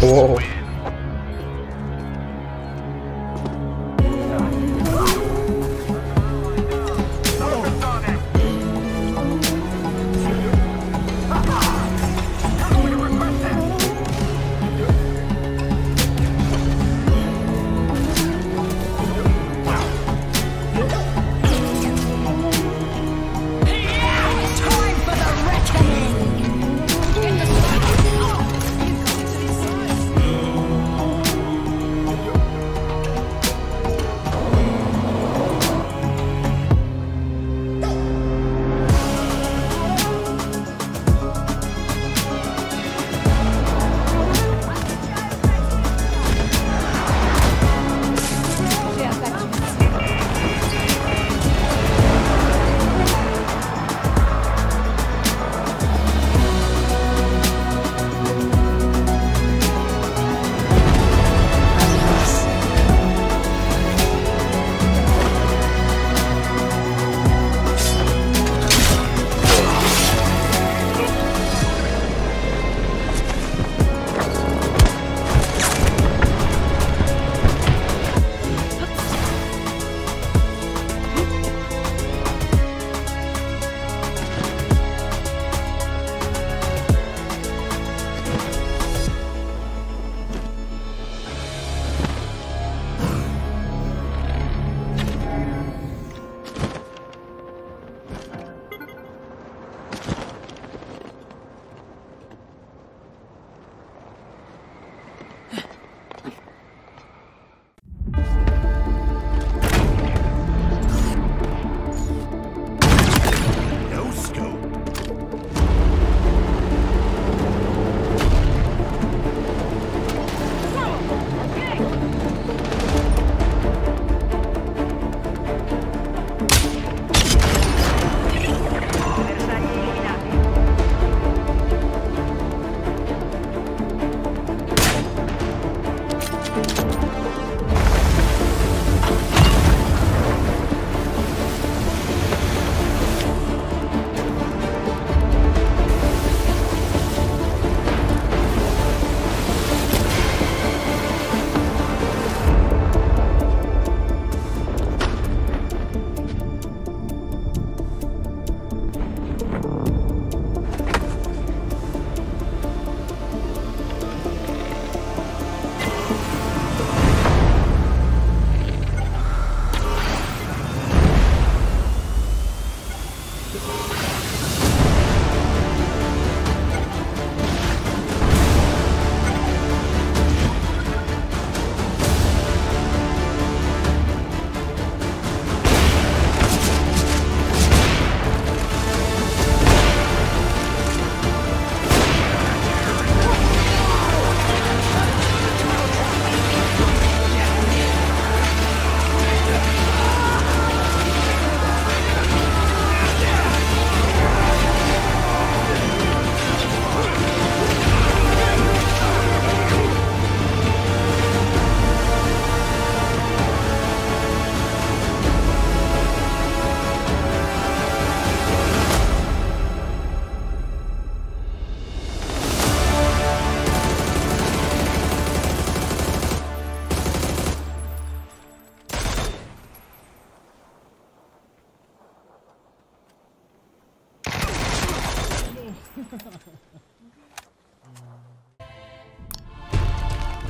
오.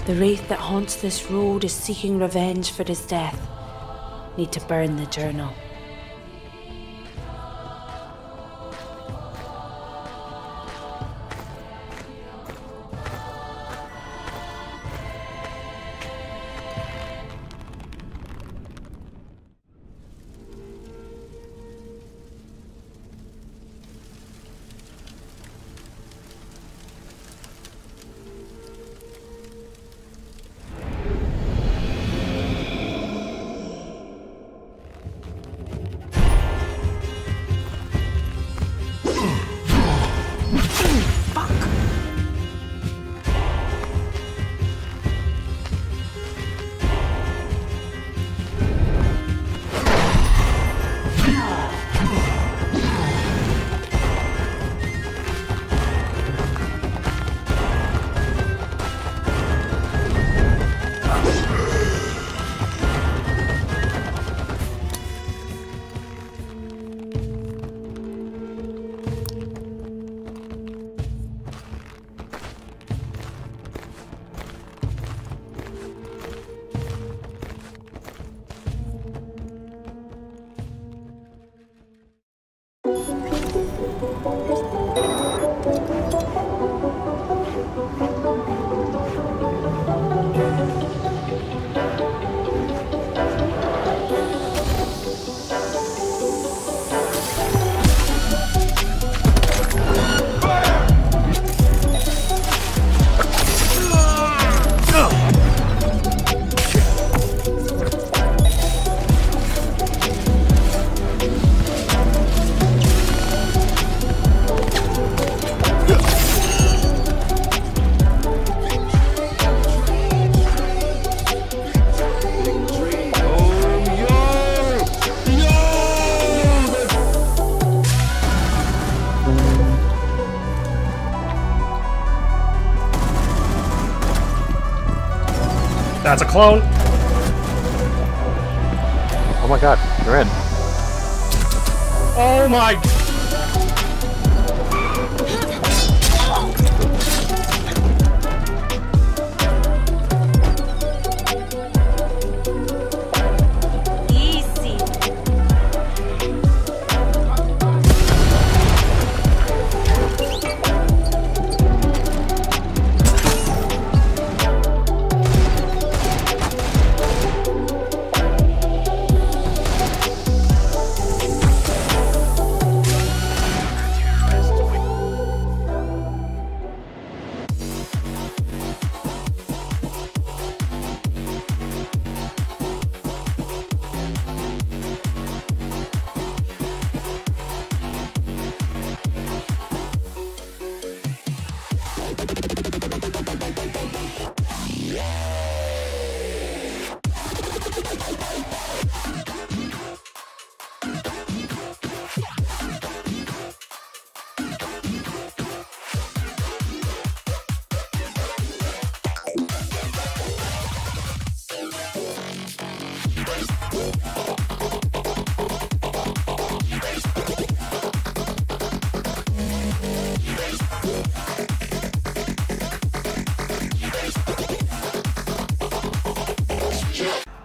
The wraith that haunts this road is seeking revenge for his death. Need to burn the journal. That's a clone. Oh my god, they're in. Oh my. Chill.